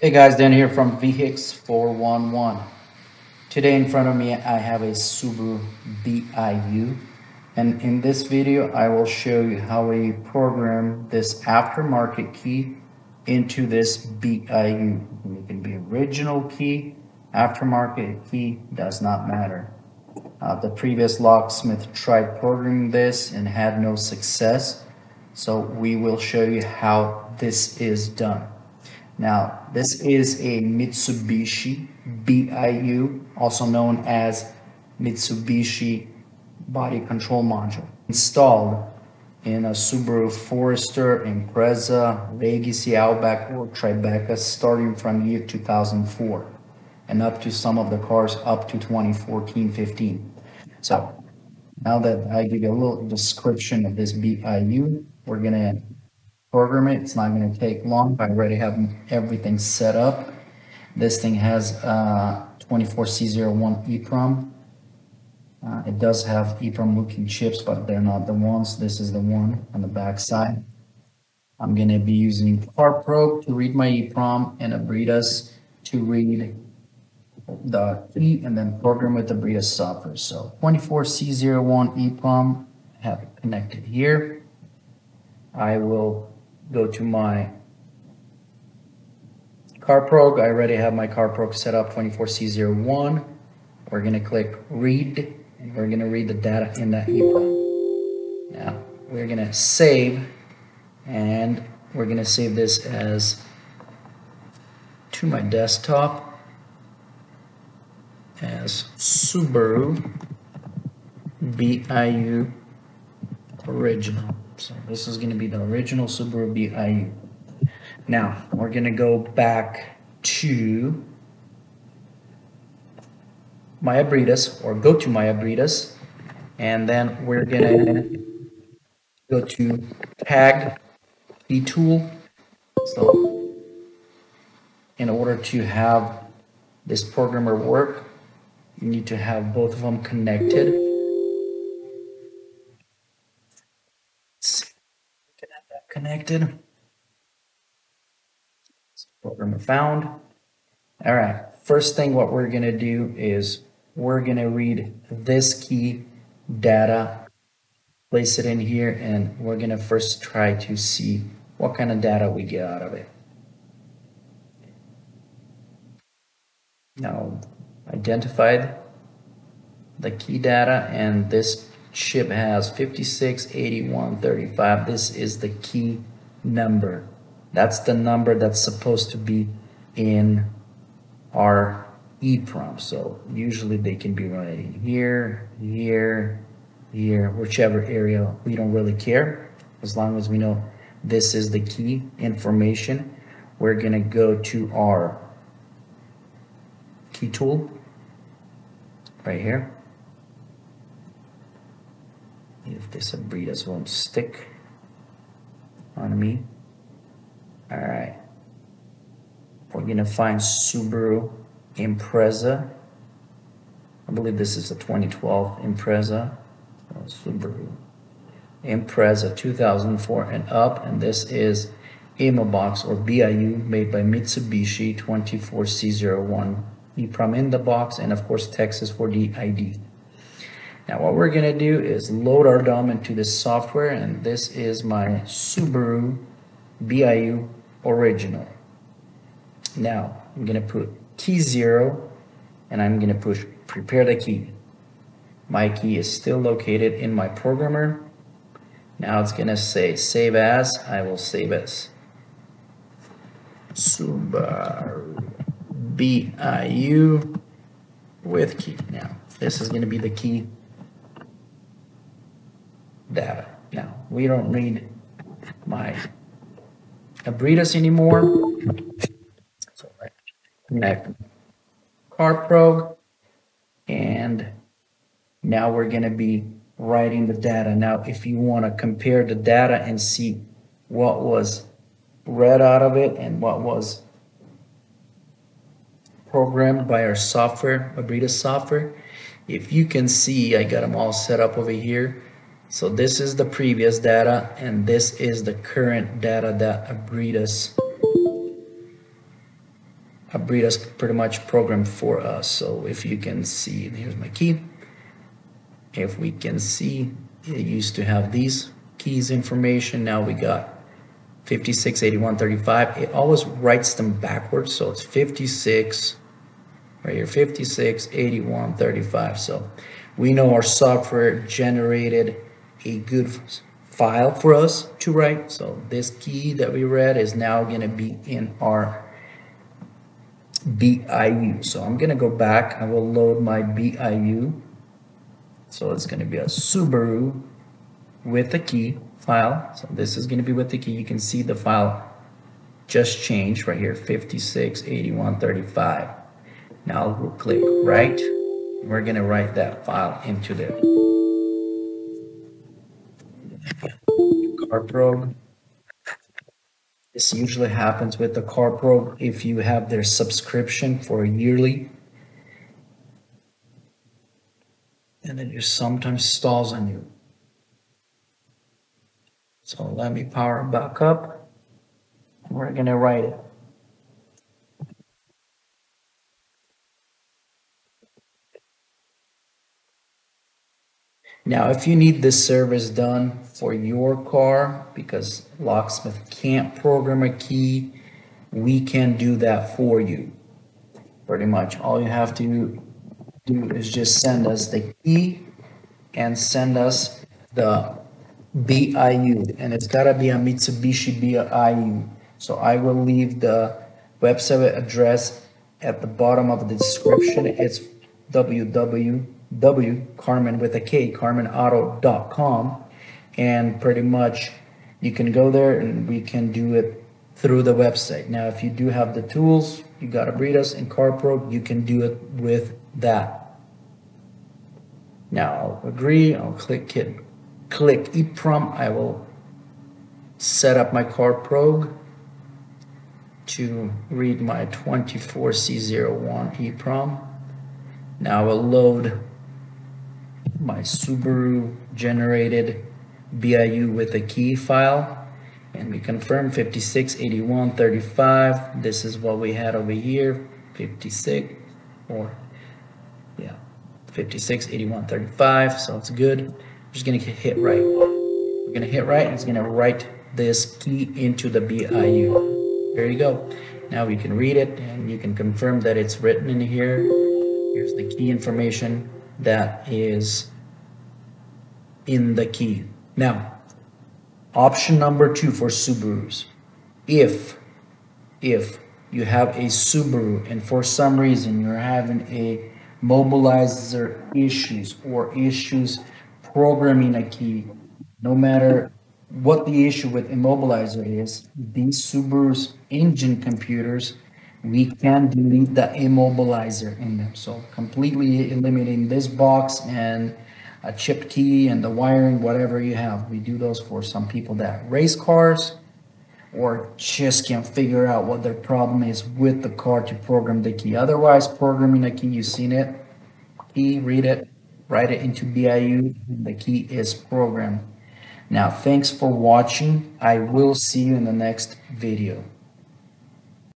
Hey guys, Dan here from VEHIX411. Today in front of me I have a Subaru BIU and in this video I will show you how we program this aftermarket key into this BIU. It can be original key, aftermarket key, does not matter. Uh, the previous locksmith tried programming this and had no success so we will show you how this is done. Now, this is a Mitsubishi BIU, also known as Mitsubishi Body Control Module, installed in a Subaru Forester, Impreza, Legacy, Outback, or Tribeca starting from year 2004 and up to some of the cars up to 2014-15. So now that I give you a little description of this BIU, we're gonna program it. It's not going to take long. I already have everything set up. This thing has uh, 24C01 EEPROM. Uh, it does have EEPROM looking chips, but they're not the ones. This is the one on the back side. I'm going to be using CarProg to read my EEPROM and a Abrites to read the key and then program with the Abrites software. So 24C01 EEPROM have it connected here. I will go to my CarProg. I already have my CarProg set up 24C01. We're going to click read and we're going to read the data in that. Now we're going to save and we're going to save this as to my desktop as Subaru BIU original. So this is going to be the original Subaru BIU. Now, we're going to go back to my Abrites, or go to my Abrites, and then we're going to go to tag key tool. So in order to have this programmer work, you need to have both of them connected. Connected. Programmer found. All right, first thing what we're gonna do is we're gonna read this key data, place it in here, and we're gonna first try to see what kind of data we get out of it. Now, identified the key data and this chip has 56, 81, 35. This is the key number. That's the number that's supposed to be in our EEPROM. So usually they can be writing here, here, here, whichever area. We don't really care as long as we know this is the key information. We're going to go to our key tool right here if this Abrites won't stick on me. All right. We're to find Subaru Impreza. I believe this is a 2012 Impreza. Oh, Subaru Impreza 2004 and up. And this is AMOBOX or BIU made by Mitsubishi 24C01 EEPROM in the box and of course Texas for the ID. Now what we're gonna do is load our DOM into this software and this is my Subaru BIU original. Now I'm gonna put key zero and I'm gonna push prepare the key. My key is still located in my programmer. Now it's gonna say save as, I will save as Subaru BIU with key. Now this is gonna be the key data. Now, we don't need my Abrites anymore. So I connect and now we're going to be writing the data. Now, if you want to compare the data and see what was read out of it and what was programmed by our software, Abrites software, if you can see, I got them all set up over here. So this is the previous data and this is the current data that Abrites Abrites pretty much programmed for us. So if you can see, here's my key. If we can see, it used to have these keys information. Now we got 56, 81, 35. It always writes them backwards. So it's 56, right here, 56, 81, 35. So we know our software generated a good file for us to write. So this key that we read is now going to be in our BIU. So I'm going to go back. I will load my BIU. So it's going to be a Subaru with a key file. So this is going to be with the key. You can see the file just changed right here, 56, 81, 35. Now we'll click write. We're going to write that file into the CarProg. This usually happens with the CarProg if you have their subscription for a yearly. And it just sometimes stalls on you. So let me power back up. We're going to write it. Now, if you need this service done for your car because Locksmith can't program a key, we can do that for you. Pretty much all you have to do is just send us the key and send us the BIU and it's gotta be a Mitsubishi BIU. So I will leave the website address at the bottom of the description. It's www Karman with a K karmanauto.com and pretty much you can go there and we can do it through the website. Now if you do have the tools, you got Abrites and CarProg, you can do it with that. Now I'll agree, I'll click it click EEPROM, I will set up my CarProg to read my 24C01 EEPROM. Now I will load my Subaru generated BIU with a key file and we confirm 568135 this is what we had over here 56 or yeah 568135 so it's good I'm just gonna hit write. We're gonna hit write and it's gonna write this key into the BIU. There you go. Now we can read it and you can confirm that it's written in here. Here's the key information that is in the key. Now, option number two for Subarus. If, if you have a Subaru and for some reason you're having a mobilizer issues or issues programming a key, no matter what the issue with immobilizer is, these Subaru's engine computers, we can delete the immobilizer in them. So completely eliminating this box and a chip key and the wiring, whatever you have. We do those for some people that race cars or just can't figure out what their problem is with the car to program the key. Otherwise, programming the key, you've seen it, key, read it, write it into BIU. And the key is programmed. Now, thanks for watching. I will see you in the next video.